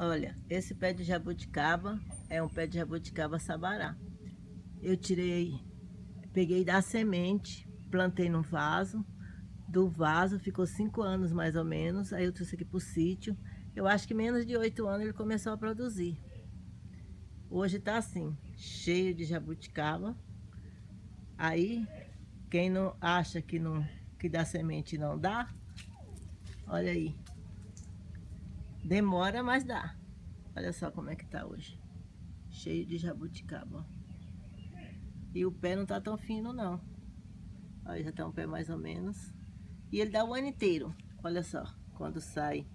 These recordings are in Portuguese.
Olha, esse pé de jabuticaba é um pé de jabuticaba sabará. Eu tirei, peguei da semente, plantei no vaso. Do vaso ficou cinco anos mais ou menos. Aí eu trouxe aqui pro sítio. Eu acho que menos de oito anos ele começou a produzir. Hoje tá assim, cheio de jabuticaba. Aí, quem não acha que não que dá semente não dá, olha aí. Demora, mas dá. Olha só como é que tá hoje. Cheio de jabuticaba, E o pé não tá tão fino, não. Olha, já tá um pé mais ou menos. E ele dá o ano inteiro. Olha só, quando sai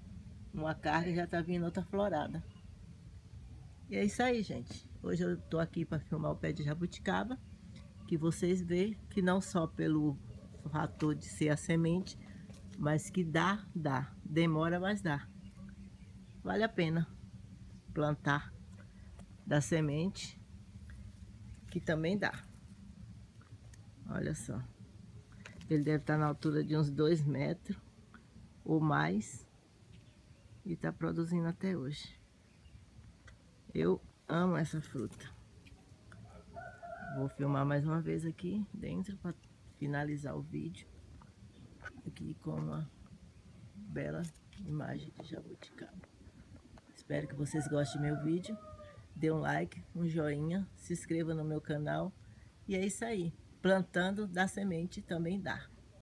uma carga, já tá vindo outra florada. E é isso aí, gente. Hoje eu tô aqui para filmar o pé de jabuticaba. Que vocês veem que não só pelo fator de ser a semente, mas que dá, dá. Demora, mas dá. Vale a pena plantar da semente, que também dá. Olha só. Ele deve estar na altura de uns dois metros ou mais. E está produzindo até hoje. Eu amo essa fruta. Vou filmar mais uma vez aqui dentro para finalizar o vídeo. Aqui com uma bela imagem de jabuticaba. Espero que vocês gostem do meu vídeo. Dê um like, um joinha, se inscreva no meu canal. E é isso aí. Plantando da semente também dá.